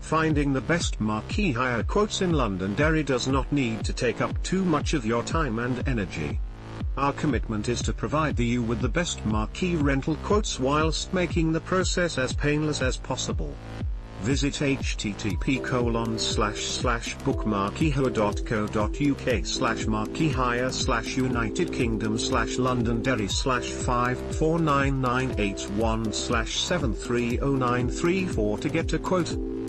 Finding the best marquee hire quotes in Londonderry does not need to take up too much of your time and energy. Our commitment is to provide you with the best marquee rental quotes whilst making the process as painless as possible. Visit http colon slash slash bookmarqueehire.co.uk slash marqueehire slash United Kingdom slash Londonderry slash 549981 slash 730934 to get a quote.